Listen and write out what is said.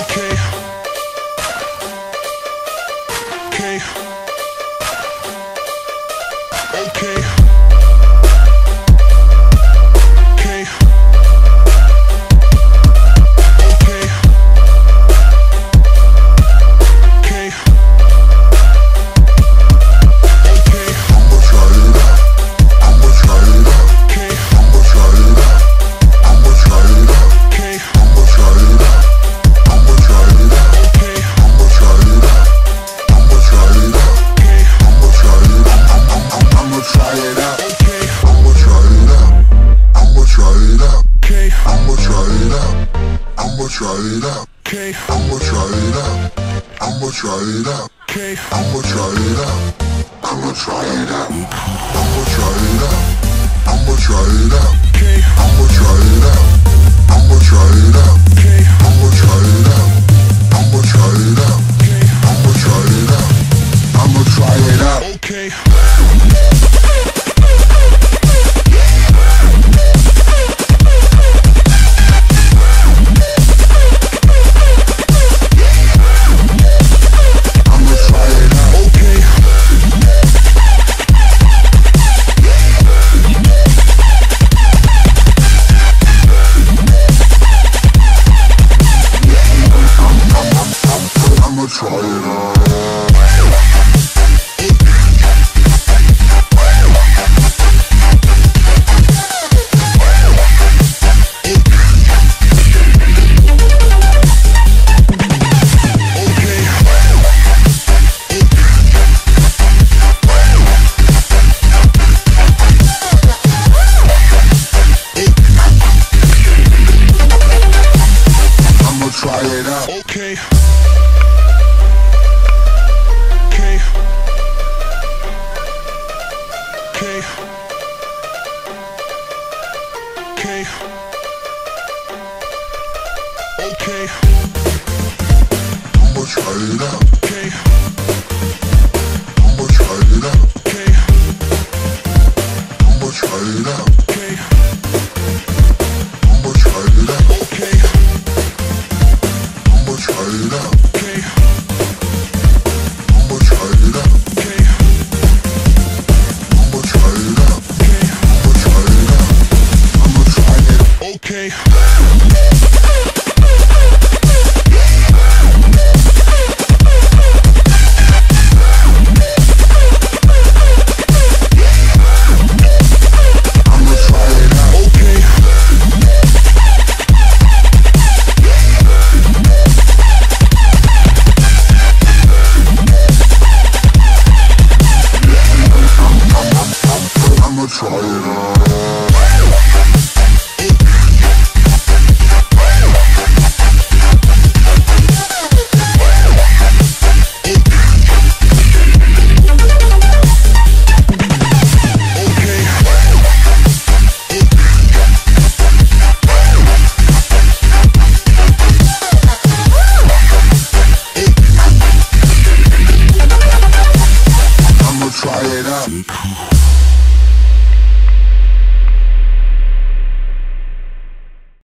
Okay. Okay. Okay. Try it out. I'ma try it out. Okay. I'ma try it out. I'ma try it out. Okay. I'ma try it out. I'ma try it out. I'ma try it out. I'ma try it out. Okay. I'ma try it out. I'ma try it out. Okay. I'ma try it out. I'ma try it out. Okay. I'ma try it out. I'ma try it out. Okay. Okay. Okay. How much higher now? Okay. How much higher now? Okay. How much higher now? Okay. Okay. try it out.